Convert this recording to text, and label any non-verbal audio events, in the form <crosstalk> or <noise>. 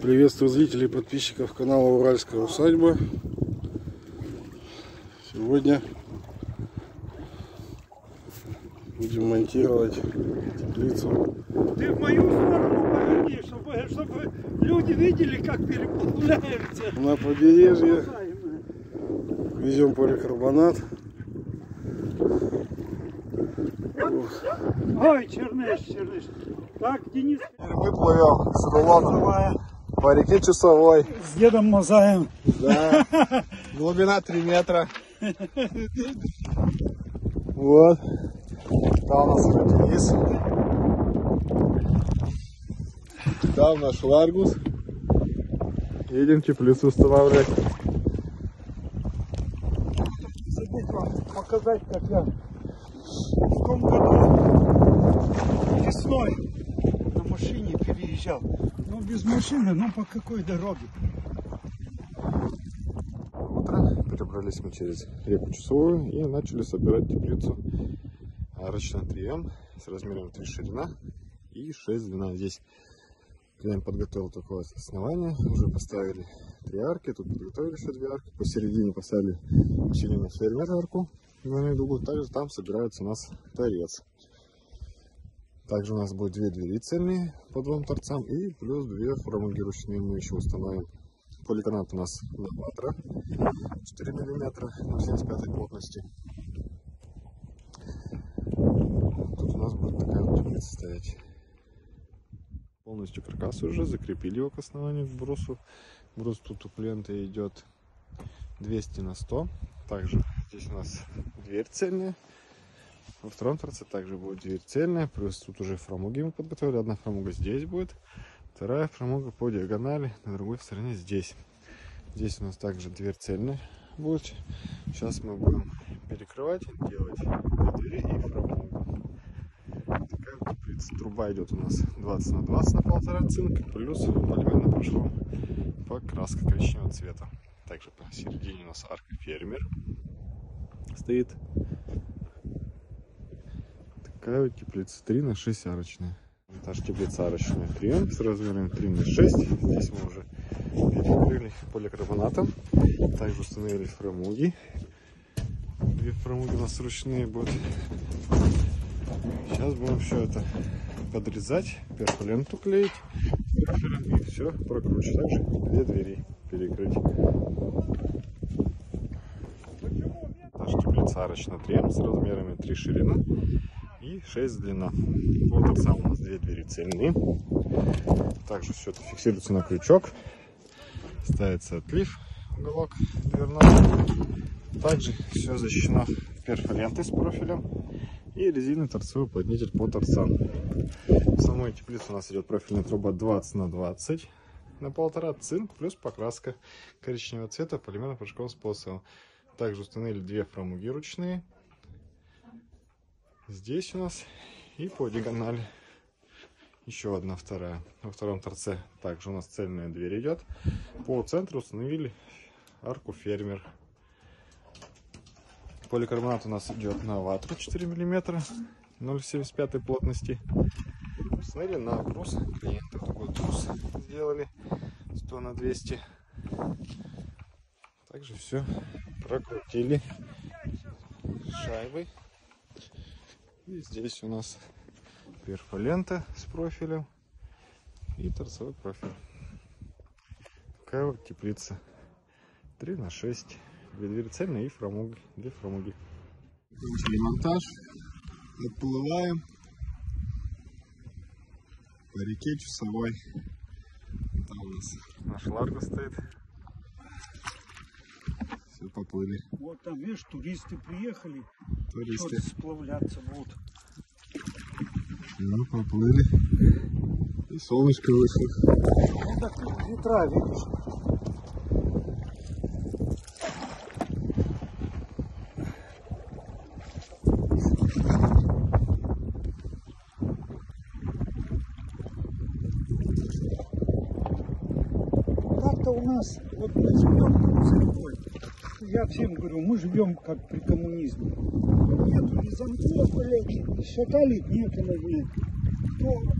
Приветствую зрителей и подписчиков канала Уральская усадьба. Сегодня будем монтировать теплицу. Ты в мою сторону поверни, чтобы, чтобы люди видели, как переплавляется. На побережье везем поликарбонат. Ой, черныш, черныш. Так, Денис, Мы плывем с рулоном по реке Часовой. с дедом Мазаем. Да. <laughs> Глубина 3 метра. Вот. Там у нас идет вниз. Там наш Ларгус. Едем теплицу устанавливать. Забыл вам показать, как я в том году весной машине переезжал. Ну, без машины, ну по какой дороге? Утро перебрались мы через реку Часовую и начали собирать теплицу арочным трием с размером 3 ширина и 6 длина. Здесь Клиент подготовил такое основание, уже поставили три арки, тут подготовили еще две арки, посередине поставили усиленную фермер арку, двойную дугу, также там собирается у нас торец. Также у нас будет две двери цельные по двум торцам и плюс две фрамугировочные мы еще установим. Поликанат у нас на ватра 4 мм 0,75 плотности. Тут у нас будет такая вот теплица стоять. Полностью каркас уже, закрепили его к основанию к брусу. Брус тут у клиента идет 200 на 100. Также здесь у нас дверь цельная. Во втором торце также будет дверь цельная. Плюс тут уже фрамуги мы подготовили. Одна фрамуга здесь будет. Вторая фрамуга по диагонали на другой стороне здесь. Здесь у нас также дверь цельная будет. Сейчас мы будем перекрывать, делать двери и фрамугу. Такая вот теплица. Труба идет у нас 20 на 20 на полтора цинк. Плюс полимерно прошло покраска коричневого цвета. Также посередине у нас арка фермер стоит. Такая вот теплица 3 на 6 арочная. Этаж теплица арочная 3 с размером 3 на 6. Здесь мы уже перекрыли поликарбонатом. Также установили фрамуги. Две фрамуги у нас ручные будут. Сейчас будем все это подрезать, перфоленту клеить и все прокручивать. Также две двери перекрыть. Наш теплица арочная 3 с размерами 3 ширина и 6 длина. Вот само у нас две двери цельные. Также все это фиксируется на крючок. Ставится отлив, уголок дверной. Также все защищено перфолентой с профилем и резиновый торцевой уплотнитель по торцам. В самой теплице у нас идет профильная труба 20 на 20 на полтора цинк плюс покраска коричневого цвета полимерно-порошковым способом. Также установили две фрамуги ручные. Здесь у нас и по диагонали еще одна вторая. Во втором торце также у нас цельная дверь идет. По центру установили арку фермер. Поликарбонат у нас идет на ватру 4 мм 0,75 плотности. Установили на брус. Клиенты такой брус сделали 100 на 200. Также все прокрутили шайбой. И здесь у нас перфолента с профилем и торцевой профиль. Такая вот теплица. 3 на 6. Две двери цельные и фрамуги. Две фрамуги. Закончили монтаж. Отплываем по реке Часовой. Там у нас наш ларго стоит. Все, поплыли. Вот там, видишь, туристы приехали, Туристы. что-то сплавляться будут. Ну, поплыли. И солнышко вышло. Ну так ветра, видишь. Как-то у нас, вот мы живем с рекой. Я всем говорю, мы живем как при коммунизме. Нету ни замков, ни шаталит, нету на То